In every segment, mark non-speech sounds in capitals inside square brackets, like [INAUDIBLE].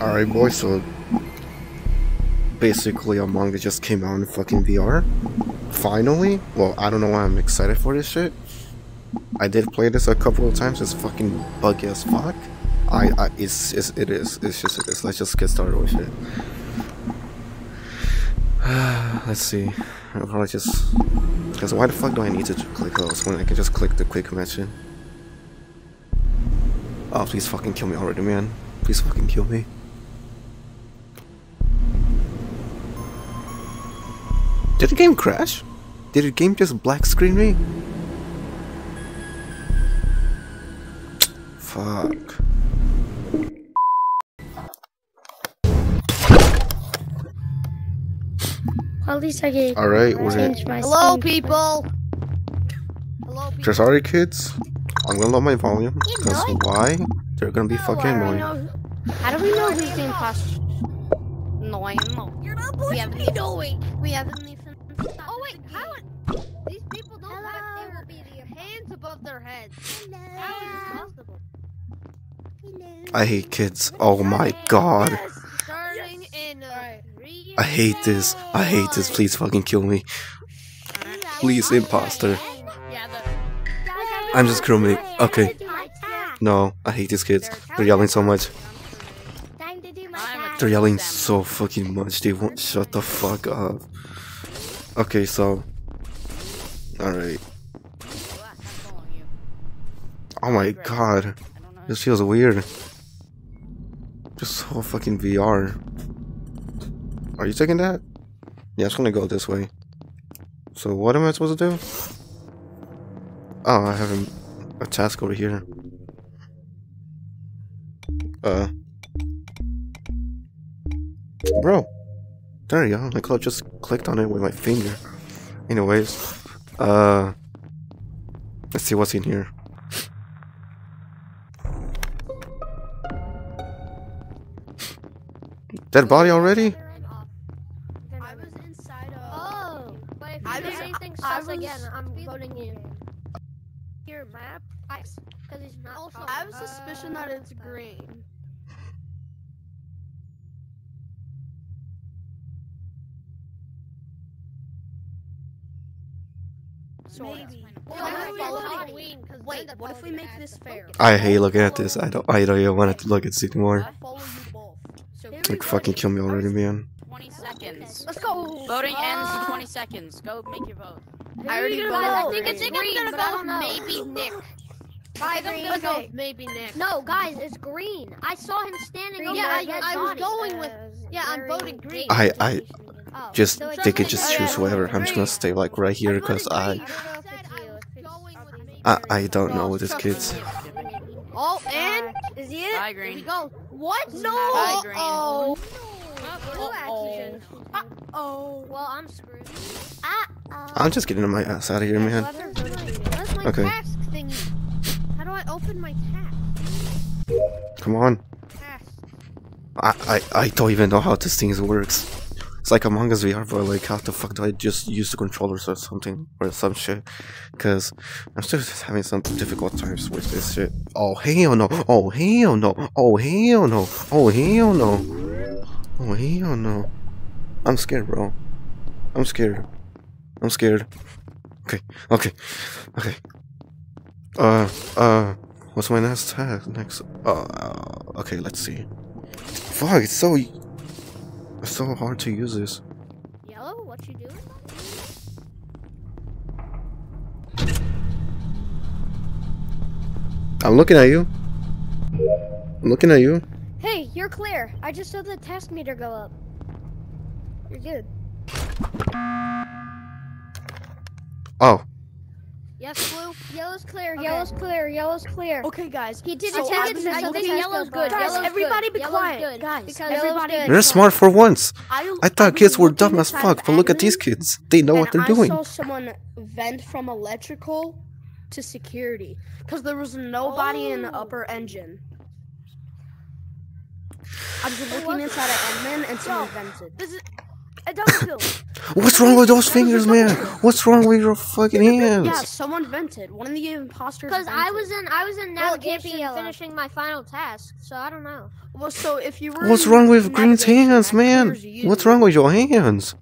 Alright, boys, so basically Among Us just came out in fucking VR. Finally. Well, I don't know why I'm excited for this shit. I did play this a couple of times. It's fucking buggy as fuck. I, I it's, it's it is. It's just it is. Let's just get started with it. [SIGHS] Let's see. I'll probably just because why the fuck do I need to click those when I can just click the quick mention? Oh, please fucking kill me already, man. Please fucking kill me. Did the game crash? Did the game just black screen me? Fuck. At least I can Alright, was it change my Hello, scene. people. Hello, people. just alright kids? I'm gonna lower my volume because why? They're gonna be fucking How do annoying. know- How do we know who's the imposter? No, I am not. You're not we haven't even knowing. We haven't even. Oh wait, how? These people don't have their hands above their heads. How is this possible? I hate kids. Oh my god. Starting in uh, three. I hate this. I hate this. Please fucking kill me. Please, imposter. I'm just grooming. Okay. No, I hate these kids. They're yelling so much. Time to do my I'm a- task. They're yelling so fucking much. They won't shut the fuck up. Okay, so. Alright. Oh my god. This feels weird. Just so fucking VR. Are you taking that? Yeah, it's gonna go this way. So what am I supposed to do? Oh, I have a, a task over here. Uh. Bro. There you go. I could just clicked on it with my finger. Anyways. Uh. Let's see what's in here. Dead body already? I was inside of. Oh, but if I was- anything I sus was- again, I'm voting you. Your map. Because it's not. Also. I have a suspicion that it's green. Maybe. Well, I'm I'm gonna follow follow Halloween. 'cause Wait, what if we make this fair? I hate looking at this. I don't. I don't even want to look at this anymore. I follow you both. So Like fucking kill me already, man. 20 seconds. Let's go. Voting ends in ah. 20 seconds. Go make your vote. I already Who are you voted. I think it's think green, I'm gonna I go. Maybe Nick. I think I'm gonna go maybe Nick. No, guys, it's green. I saw him standing over Yeah, a I- dead I was going with- yeah, I'm voting green. I- I- Just so they can just Oh, choose yeah. whoever. I'm just gonna stay like right here because I I I don't know with these kids. Oh, and Is he Bye, it? here we Green. go. What? No. Bye, Green. Oh. Blue actually Uh-oh. should- Oh. Well, I'm screwed. Ah, uh, I'm just getting my ass out of here, man. Where's my Okay. task thingy? How do I open my task? Come on. I I I don't even know how this thing works. It's like Among Us VR, but like how the fuck do I just use the controllers or something or some shit? Cause I'm still having some difficult times with this shit. Oh hell no! Oh hell no! Oh hell no! Oh hell no! Oh hell no! I'm scared, bro. I'm scared. I'm scared. Okay, okay, okay. Uh, uh, what's my next task? Next, uh, okay, let's see. Fuck, it's so it's so hard to use this. Yellow, what you doing? I'm looking at you. I'm looking at you. Hey, you're clear. I just saw the test meter go up. You're good. Oh, Yes, blue. Yellow's clear. Okay. Yellow's clear. Yellow's clear. Okay, guys. He did So attendance. I was I think yellow's good. Guys, Yellow's everybody good. be Yellow's quiet. good. Guys, because everybody yellow's be good. they're smart for once. I, I thought was kids were dumb as fuck, but look at these kids. They know what and they're doing. I saw someone vent from electrical to security because there was nobody in the Oh. upper engine. I was looking inside of admin and someone vented. This is a double kill. What's wrong with those fingers, man? What's wrong with your fucking hands? Yeah, someone vented. One of the imposters. Because I was in I was in Well, it can't be navigation yellow. finishing my final task, so I don't know. Well, so if you were. What's wrong with Green's hands, man? What's wrong with your hands?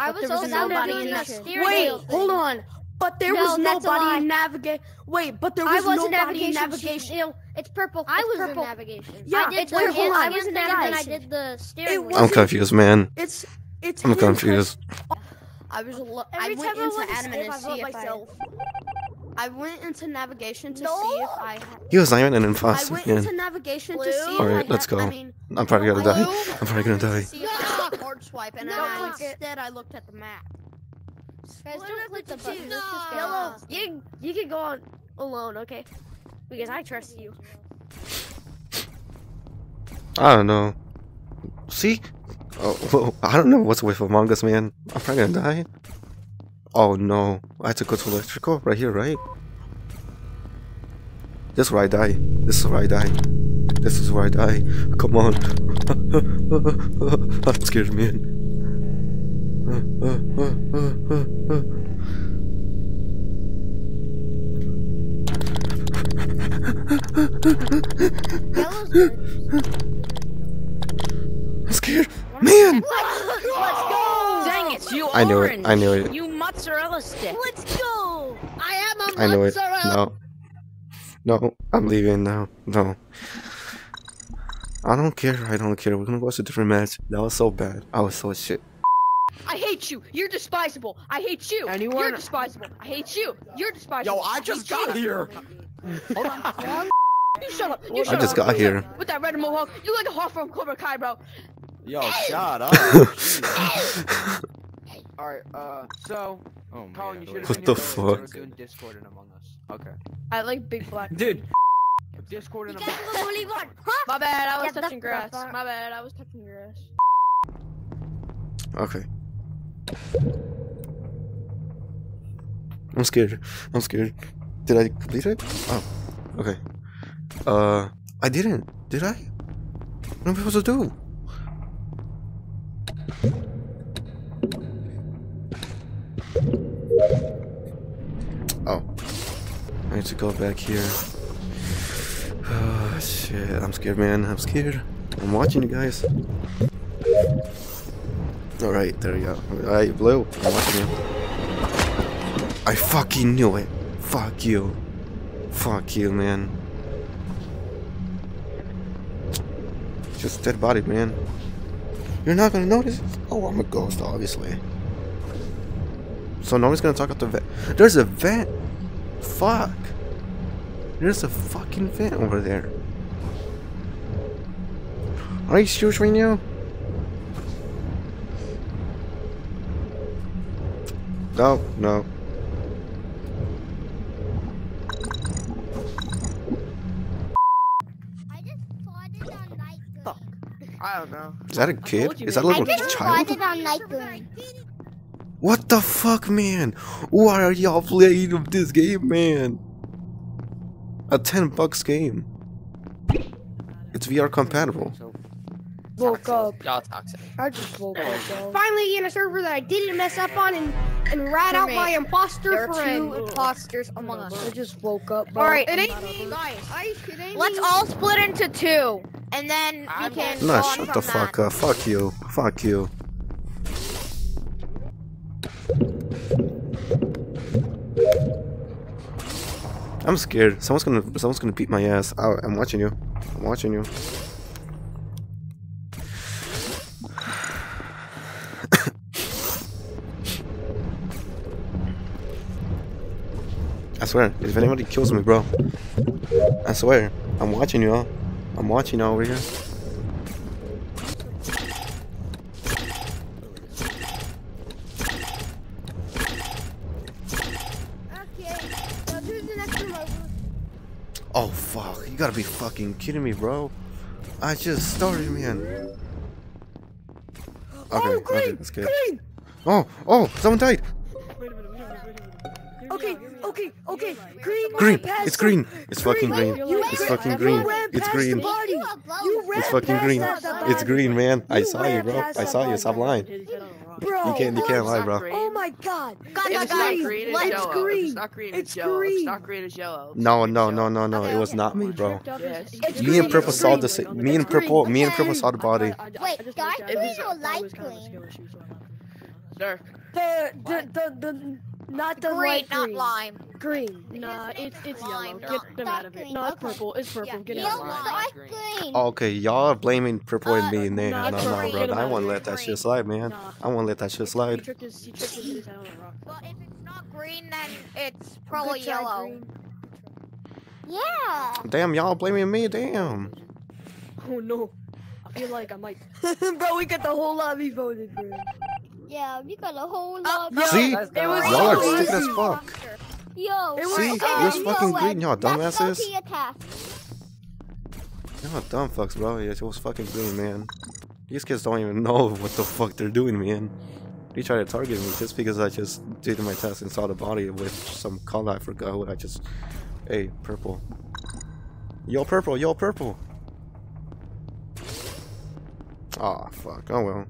I was there was also nobody doing in the the- steering Wait, thing. hold on. But there No, was that's a lie. nobody in navigate. Wait, but there I was was nobody in navigation. navigation. You know, it's purple. I it's was purple. in navigation. Yeah, I did it's the purple. hand- I I was was in in and then I did the steering wheel. I'm confused, man. It's it's. I'm confused. I was. Lo- I went time into want to admin and see if myself. I went into navigation to No. see if I. Had, He was not even an I went man. into navigation to see if Alright, let's go. I mean, I'm probably gonna die. I'm probably gonna die. see if I had swipe, and [LAUGHS] No. I, instead I looked at the map. Guys, don't click the button. No. Let's just go. Yellow. You you can go on alone, okay? Because I trust you. I don't know. See? Oh, [LAUGHS] I don't know what's with Among Us, man. I'm probably gonna die. Oh no. I have to go to electrical right here, right? This is where I die. This is where I die. This is where I die. Come on. [LAUGHS] I'm scared. Yellow's you I knew it. I knew it. You mozzarella stick. Let's go. I am a I know it. mozzarella. No. No, I'm leaving now. No. I don't care. I don't care. We're gonna watch a different match. That was so bad. I was so shit. I hate you. You're despisable. I hate you. Anyone- You're despisable. I hate you. You're despisable. Yo, I just hate got you. here. [LAUGHS] You shut up. You I just up. got here. With that red mohawk, you like a hawk from Cobra Kai, bro. Yo, shut [LAUGHS] up. Jeez. Alright, uh, so, oh Colin, you should have What the fuck? Doing Discord and Among Us. Okay. I like big black. Dude. Discord and You Among guys Us. will believe what? Huh? My bad. I was Yeah, touching grass. the. My bad. I was touching grass. Okay. I'm scared. I'm scared. Did I complete it? Oh. Okay. Uh, I didn't. Did I? What am I supposed to do? Need to go back here. Oh, shit. I'm scared, man. I'm scared. I'm watching you guys. Alright, there you go. Alright, Blue. I'm watching you. I fucking knew it. Fuck you. Fuck you, man. Just dead body, man. You're not gonna notice? Oh, I'm a ghost, obviously. So no one's gonna talk out the vent. There's a vent. Fuck. There's a fucking vent over there. Are you serious right now? No, no. I just farted on night Fuck. I don't know. Is that a kid? told Is that a man. little I just child? What the fuck, man? Why are y'all playing of this game, man? A 10 bucks game. It's VR compatible. Woke up. y'all toxic. I just woke up. Finally in a server that I didn't mess up on and, and rat out my imposter There are two imposters among us. I just woke up. Bro. All right, It it ain't ain't me, guys. it ain't Let's me. all split into two, and then we I'm can. Nah, shut from the fuck that. up. Fuck you. Fuck you. I'm scared. Someone's gonna someone's gonna beat my ass. I, I'm watching you. I'm watching you. I swear, if anybody kills me, bro, I swear, I'm watching you all. I'm watching you all over here. Okay, so who's the next one over? Oh fuck! You gotta be fucking kidding me, bro. I just started, man. Oh, okay, okay, that's good. Green. Oh, oh, someone died. Okay, okay, okay. Green. Green. It's green. It's fucking green. It's fucking green. It's green. The body. You ran It's fucking green. It's green, man. I saw you, bro. I saw you. body. Stop lying. Bro, You can't- you can't lie, bro. green. Oh my god. God, If God, it's not guys, green, it's let's green. it's not green, It's it's yellow. Green. it's not green, it's yellow. No, It's no, no, no, no. It was not me, bro. Yes. It's Me and purple saw the same. Me and purple. Me and purple saw the body. Wait, dark If green it's- or light green? Sir, The, the, the, the, not the green, light not lime. Green. Nah, it's it's yellow. Lime, Get dark- them out of dark it. No, it's green, purple. It's purple. Yeah, Get yellow, out. lime. dark green. green. Okay, y'all are blaming purple and me and then. No, no, no, bro. I won't let that shit slide, man. Nah. I won't let that shit slide. tripped his, he tripped his, his head on a rock. Well, if it's not green, then it's probably yellow. green. Yeah. Damn, y'all blaming me. Damn. Oh no. I feel like I might. [LAUGHS] [LAUGHS] Bro, we got the whole lobby voted for him. Yeah, we got a whole Oh, lot. See? Let's it was go. Y'all are so stupid as fuck. Yo, It was See, so you're easy. fucking green, y'all Let's go dumbasses. to your task. Y'all dumb fucks, bro. Yeah, it was fucking green, man. These kids don't even know [LAUGHS] what the fuck they're doing, man. They try to target me just because I just did my test and saw the body with some color I forgot what I just. Hey, purple. Yo, purple. Yo, purple. Aw, fuck. Oh well.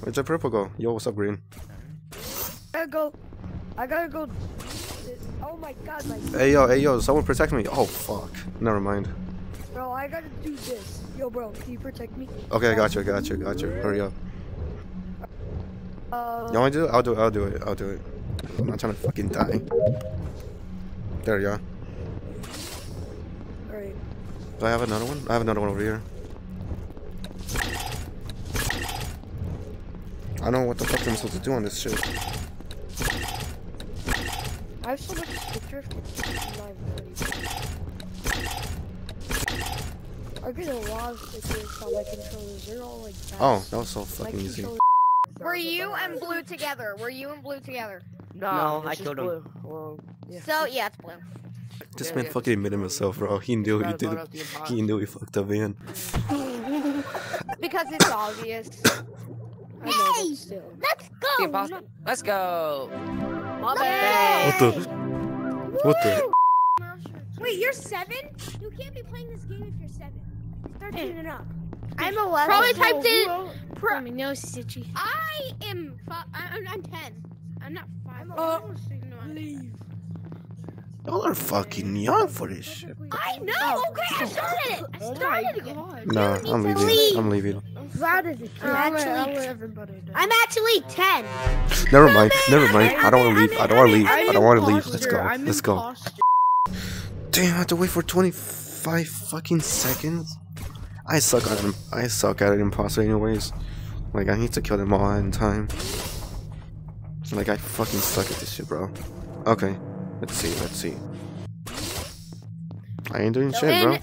Where'd purple go? Yo, what's up, green? I gotta go. I gotta go. Oh my god, my Hey, yo, hey, yo, someone protect me. Oh, fuck. Never mind. bro, I gotta do this. Yo, bro, can you protect me? Okay, I got you, I got you, I got you. Hurry up. Uh, You want to do it? I'll do it. I'll do it. I'll do it. I'm not trying to fucking die. There you are. alright. Do I have another one? I have another one over here. I don't know what the fuck I'm supposed to do on this shit. I have so much stickers. I'm not even ready. I get a lot of stickers on my controllers. They're all like. Oh, that was so My fucking easy. Were you and blue together? Were you and blue together? No, it's I just killed him. blue. Well, yeah. So yeah, it's blue. This Yeah, man yeah. fucking admitted himself, bro. He knew he did it. out the imposter. He knew he fucked up, man. Because it's obvious. [LAUGHS] I know, still. Let's The go. imposter. Let's go. My What the? What the? Wait, you're seven? You can't be playing this game if you're seven. Thirteen and up. I'm eleven. Probably typed in. I mean, no, Stitchy. I am. Fi- I'm, I'm ten. I'm not five. Uh, I'm Leave. Y'all are fucking young for this shit. I know. Okay, I started it. I started again. Nah, I'm leaving. leave. I'm leaving. I'm proud of you. I'm I'll I'll actually, let everybody know. I'm actually ten. Never mind. Never mind. I don't want to leave. I don't want to leave. I don't want to leave. Let's go. I'm Let's go. imposter. Damn, I have to wait for 25 fucking seconds. I suck at him. I suck at it imposter anyways. Like I need to kill them all in time. Like I fucking suck at this shit, bro. Okay, let's see. Let's see. I ain't doing shit, bro.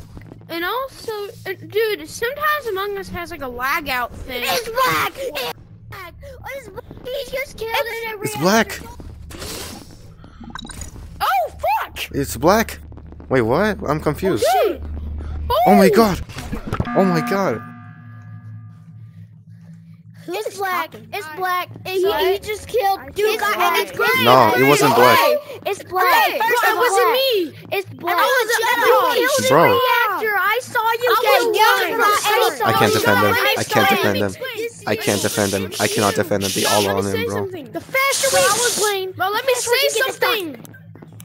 And, and also, uh, dude, sometimes Among Us has like a lag out thing. It's black. It's black. It's black. He just killed it. It's black. Oh fuck! It's black. Wait, what? I'm confused. Oh my god. Oh my god. It's black. It's black. And he, he just killed. Dude, Dude, got- and and it's gray. No, it wasn't black. It's black. Hey, First it wasn't me. It's black. I was a- you killed Bro. The reactor. I saw you I get was killed. I saw I can't defend them. I can't defend them. I can't defend them. I cannot defend them. They all Let are me on say him, bro. The faster we I was playing. Bro, let me say we can get this something.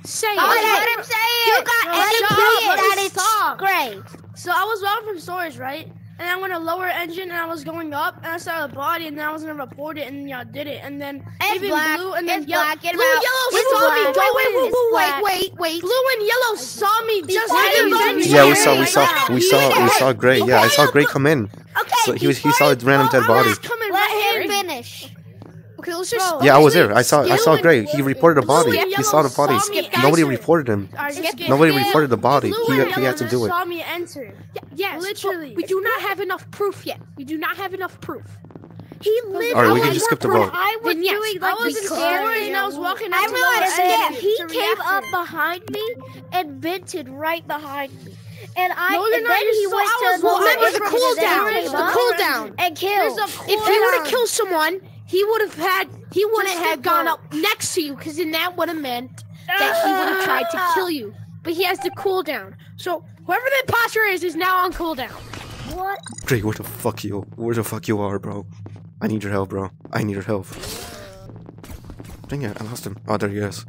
Say it. Let him say it. You got any shut play up. it Let that it's great. So I was walking from storage, right? And I went to lower engine, and I was going up, and I saw the body, and then I was gonna report it, and then y'all did it, and then It's even black. blue, and then It's yellow, black. Get blue, out. yellow It's saw me black. go in. It's Wait, black. wait, wait. Blue and yellow saw me just like you you run. Yeah, we saw, we Right saw, we saw, we saw Gray. Yeah, I saw Gray come in. Okay. So he was, he saw a random dead body. Let him finish. Okay, let's just. Yeah, I was there. I saw, I saw Gray. He reported a body. He saw the body. Nobody reported him. Nobody reported the body. He, he had to do it. Saw me enter. yes, literally. We do not have enough proof yet. We do not have enough proof. He literally. Alright, we can just skip the vote. I was yes, doing I like was in and I was walking I realized that he came up behind me and vented right behind me. And I No, and not. then he so- went I to was- the remember the cooldown. and then There's came the cooldown. and killed. If he would have killed someone, he would have had. He wouldn't have gone up next to you, because then that would have meant that he would have tried to kill you. But he has the cooldown. So whoever the imposter is is now on cooldown. What? Gray, where the fuck you? Where the fuck you are, bro? I need your help, bro. I need your help. Dang it, I lost him. Oh, there he is.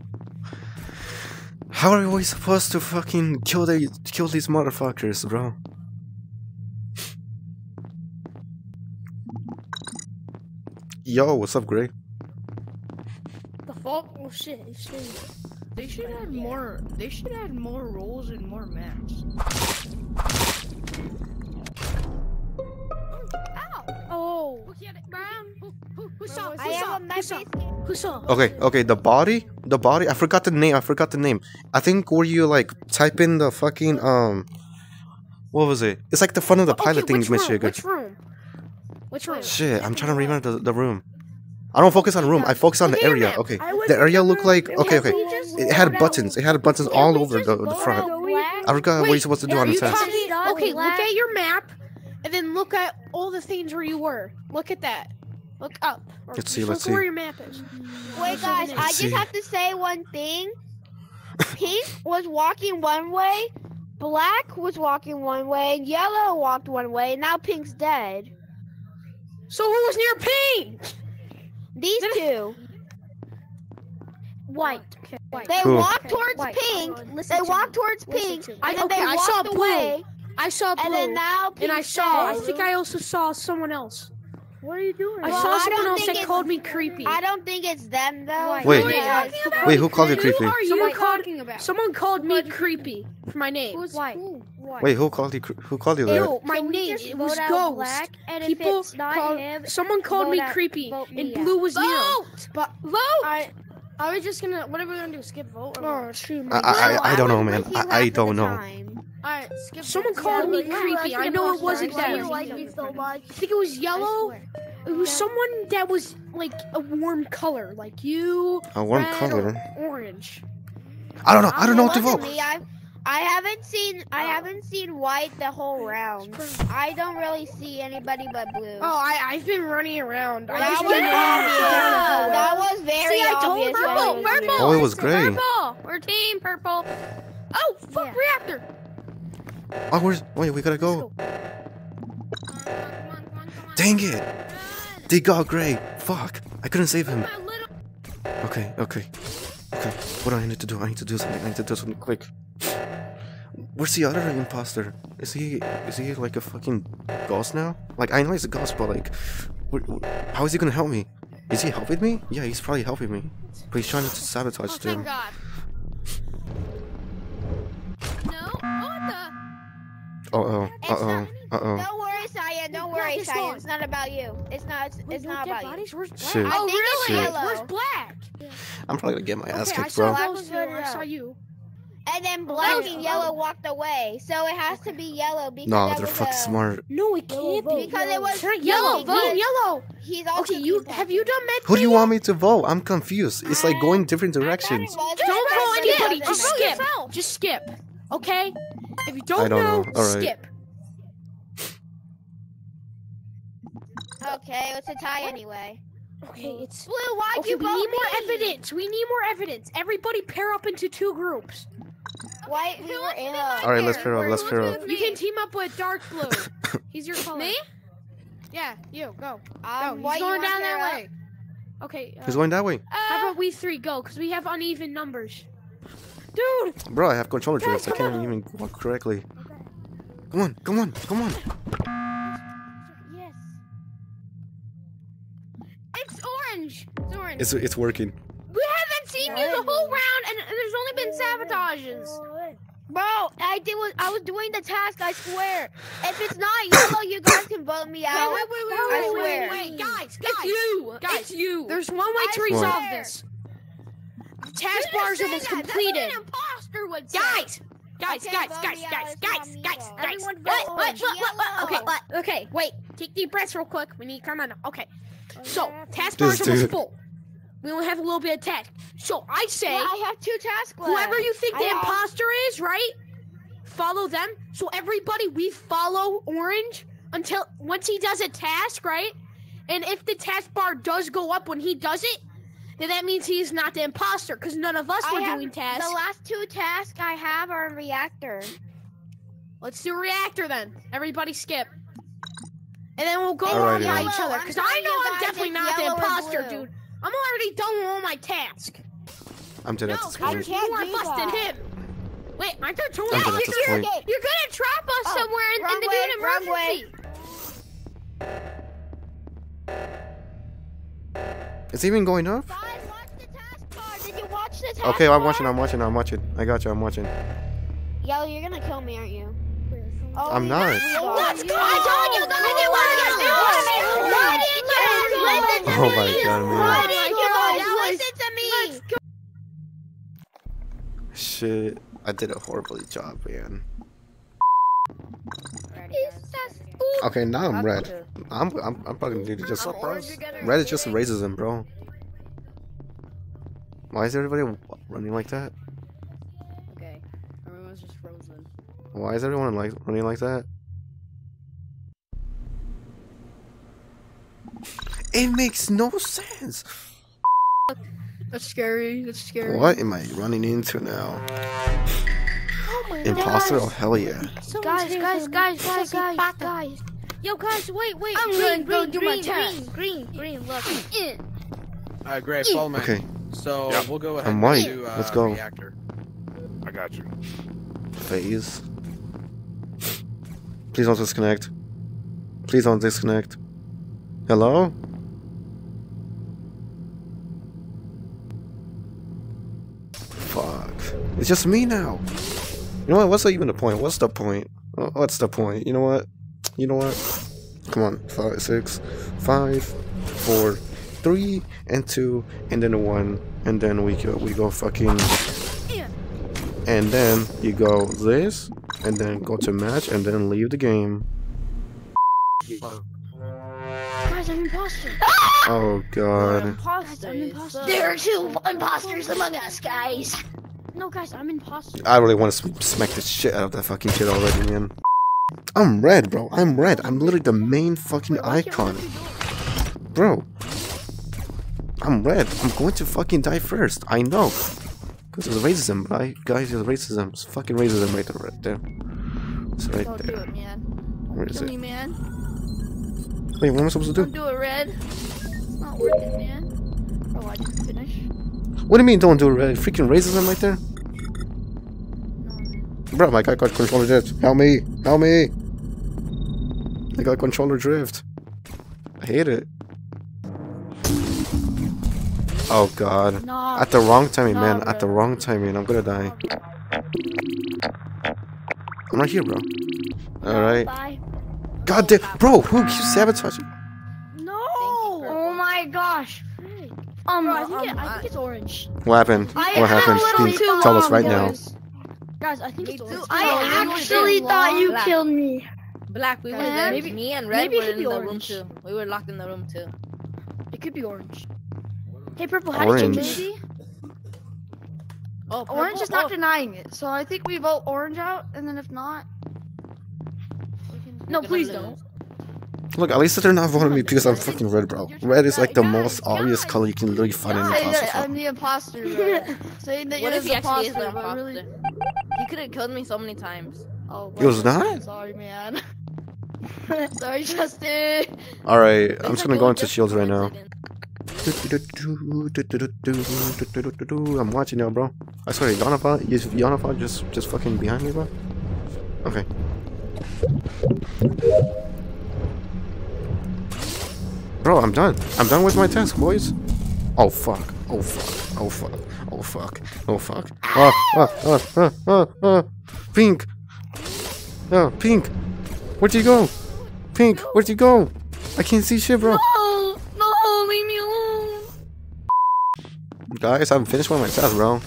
How are we supposed to fucking kill the kill these motherfuckers, bro? Yo, what's up, Gray? The fuck? Oh shit, he's streaming. They should add more. They should add more roles and more maps. Oh? Okay, okay, the body, the body. I forgot the name. I forgot the name. I think where you like type in the fucking um, what was it? It's like the front of the pilot okay, thing, which Miss room? Sugar. Which room? Which room? Shit, I'm trying to remember the, the room. I don't focus on the room. I focus on the area. Okay, the area look like okay, okay. We just It had buttons. It had buttons all over the, the front. I forgot what you're supposed to do are on the you test. Okay, look at your map, and then look at all the things where you were. Look at that. Look up. Or Let's see, let's look where your map is. Wait, guys, I Let's just see. have to say one thing. [LAUGHS] Pink was walking one way, black was walking one way, and yellow walked one way, and now pink's dead. So who was near pink? These two. White. White. They Who? walked towards white. pink. Listen They to walked me. towards Listen pink, to and I- then okay, they I saw blue. away, I saw blue. and then now pink. and I saw. I think I also saw someone else. What are you doing? I Well, saw someone don't else think that called me creepy. I don't think it's them though. Wait. Who are you talking about? Wait, who called you creepy? Who are you Someone called? talking about? Someone called me creepy for my name. Who's White. who? Wait, who called you? cr- Who called you there? Ew, my Can we name it was vote Ghost. black? And if People it's not called, him, someone called me out- creepy, and me blue out. was near. him. Vote! But Vote! I, I was just gonna. What are we gonna do? Skip vote? Or Oh, shoot. I, I, I, I don't know, man. I, I don't know. Alright, skip. Someone called me creepy. I know it wasn't Why do them. you like me so much? I think it was yellow. It was someone that was like a warm color, like you. A warm red color. or orange. I don't know. I don't know what to vote. me. I, I haven't seen I oh. haven't seen white the whole round. I don't really see anybody but blue. Oh, I I've been running around. I that just was been running obvious. down the hallway. That was very See, I told obvious. purple, was purple. Oh, it was gray. Purple. We're team purple. Oh, fuck Yeah. reactor. Oh, where's? Wait, we gotta go. Dang it! They got Gray. Fuck! I couldn't save him. Okay, okay, okay. What do I need to do? I need to do something. I need to do something quick. Where's the other imposter? Is he? Is he like a fucking ghost now? Like I know he's a ghost, but like, wh- wh- how is he gonna help me? Is he helping me? Yeah, he's probably helping me. But he's trying to sabotage Oh, them. thank God. No? What the? Uh oh. It's Uh oh. Uh oh. Don't worry, Saya. Don't worry, Saya. not. It's not about you. It's not. It's, it's not about you. bodies? Where's black? Shit. I Oh, think really? yellow. Where's black? I'm probably gonna get my ass okay, I kicked, saw bro. Black those was. I saw you. And then black Oh, and yellow walked away, so it has to be yellow because No, that they're fucking a- smart. No, it can't be. Because it was It's yellow. because Vote yellow. He's also Okay, you the have you done med? Who do you want me to vote? I'm confused. It's like going different directions. Don't that's call what anybody. it Just is. skip. Just skip. Okay? If you don't, I don't know, know. All right. skip. Okay, it's a tie anyway. Okay, it's. Blue, why'd Okay, you we vote need more evidence. We need more evidence. Everybody pair up into two groups. White, we were in. All right, let's pair up. Let's pair up. You can team up with dark blue. [COUGHS] He's your color. Me? Yeah, you go. Um, go. He's going down pair that up? way. Okay. Uh, He's going that way. how about we three go? Cause we have uneven numbers. Dude, Bro, I have controller Guys, drift. I can't on. even walk correctly. Come on, come on, come on. Yes. It's orange. It's orange. It's it's working. we haven't seen you the whole round, and there's only been sabotages. Bro, I did. Was, I was doing the task. I swear. If it's not yellow, you guys can vote me out. wait, wait, wait, I wait, swear. wait, wait, guys, guys. it's you. Guys, It's you. There's one way to resolve swear. this. Task bars have been completed. That's what an imposter would say. Guys, guys, Okay, guys, vote guys, me out. guys, It's guys, guys, guys. What, what, what, what, what? Okay, yellow. okay, wait. Take deep breaths real quick. We need to come on. Okay. Oh, so, task This bars almost dude. full. We only have a little bit of task. So, I say, I have two tasks left. whoever you think I the have- imposter is, right? Follow them. So, everybody, we follow Orange until once he does a task, right? And if the task bar does go up when he does it, then that means he's not the imposter because none of us I were have- doing tasks. The last two tasks I have are in reactor. Let's do reactor then. Everybody skip. and then we'll go Alrighty on by each other. Because I know I'm definitely not the imposter, dude. I'm already done with all my tasks. I'm dead No, at this because point. you are busting that. him. Wait, aren't there two I'm of dead us? at this You're, point. you're gonna trap us Oh, somewhere in, in wrong the way, dude wrong way. emergency. It's even going up? Guys, watch the taskbar. Did you watch the taskbar? Okay, I'm watching, I'm watching, I'm watching. I got you, I'm watching. Yellow, you're gonna kill me, aren't you? Oh, I'm not. Let's go! I told you guys it was Why did you listen to Oh my god, man. Why did God, guys listen to me? Shit. I did a horribly job, man. Okay, now I'm red. I'm I'm I'm probably need to just red is just racism, bro. Why is everybody running like that? Okay. Everyone's just frozen. Why is everyone like running like that? It makes no sense. That's scary. That's scary. What am I running into now? Imposter? Oh hell yeah! Guys, guys, guys, guys, guys, guys. Yo, guys, wait, wait. I'm green, gonna go green, my green, test. green, green, green. Look. [CLEARS THROAT] Alright, great. Follow me. Okay, So Yep. we'll go ahead I'm white. do, uh, Let's go. Reactor. I got you. phase. Please don't disconnect. Please don't disconnect. Hello? Fuck. It's just me now. You know what? What's even the point? What's the point? What's the point? You know what? You know what? Come on. Five, six, five, four, three, and two, and then one, and then we go. We go fucking. And then you go this, and then go to match, and then leave the game. I'm imposter. Oh god. Imposter. I'm imposter. There are two imposters among us, guys. No, guys, I'm imposter. I really want to smack the shit out of that fucking kid already, man. I'm red, bro. I'm red. I'm literally the main fucking icon. Bro. I'm red. I'm going to fucking die first. I know. Because it's racism, right? Guys, it's racism. It's fucking racism right there. Right there. It's right Don't do it, man. Where is Kill it? me, man. Wait, what am I supposed to Don't do? do it, Red. It's not worth it, man. Oh, I didn't finish. What do you mean don't do it? Freaking racism right there? No. Bro, my guy got controller drift. Help me! Help me! I got controller drift. I hate it. Oh god. Nah. At the wrong timing, man. Nah, At the wrong timing. I'm gonna die. I'm right here, bro. Alright. God damn. Bro, who keeps sabotaging? No. Oh my gosh. Um, Bro, I think, it, um, I think it's orange. What happened? I What am happened? a Please too tell us long, right now. guys. Guys, I think it's orange. too. I actually there thought you long. killed me. Black, we were there. maybe- Me and Red were in be the room too. We were locked in the room too. It could be orange. Hey, purple, how did you Orange. maybe? Oh, Orange purple? is not Oh, denying it, so I think we vote orange out, and then if not, we can. No, please don't. Look, at least they're not voting me because I'm fucking red, bro. Red is like the most obvious color you can literally find in Say imposter. I'm the imposter. Bro. [LAUGHS] Saying that What you're if the he is imposter, the really. You could have killed me so many times. Oh, It was well, not? Sorry, man. [LAUGHS] sorry, Justin. Alright, I'm just gonna go into shields right now. [LAUGHS] I'm watching y'all, bro. Oh, I swear, Yonafal, is Yonafal just just fucking behind me, bro? Okay. Bro, I'm done. I'm done with my task, boys. Oh fuck. Oh fuck. Oh fuck. Oh fuck. Oh fuck. Ah, ah, ah, ah, ah, ah. Pink. Oh, Pink. Where'd you go? Pink, where'd you go? I can't see shit, bro. No, no, leave me alone. Guys, I haven't finished with my task, bro.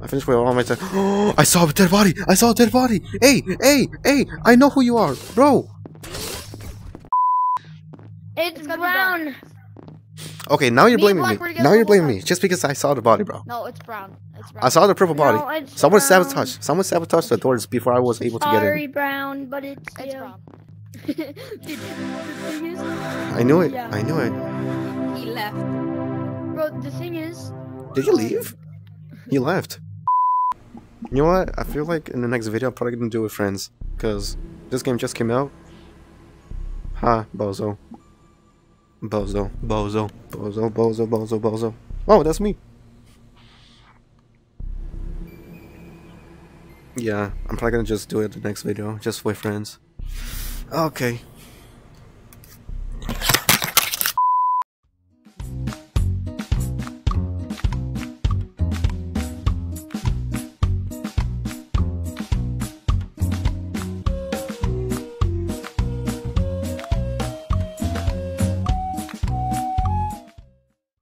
I finished with all my task. [GASPS] Oh, I saw a dead body. I saw a dead body. Hey, hey, hey! I know who you are, bro. It's, gotta be brown. Okay, now you're Me blaming me. Now you're blaming me just because I saw the body, bro. No, it's brown. It's brown. I saw the purple body. No, it's Someone brown. sabotaged. Someone sabotaged the doors before I was able to get Sorry, in. brown, but it's, It's you. brown. The thing is, I knew it. Yeah. I knew it. He left. bro, the thing is, Did you leave? He left. You know what? I feel like in the next video I'm probably gonna do it with friends. Cause this game just came out. Ha, bozo. Bozo, bozo, bozo, bozo, bozo, bozo. Oh, that's me. Yeah, I'm probably gonna just do it the next video, just with friends. Okay.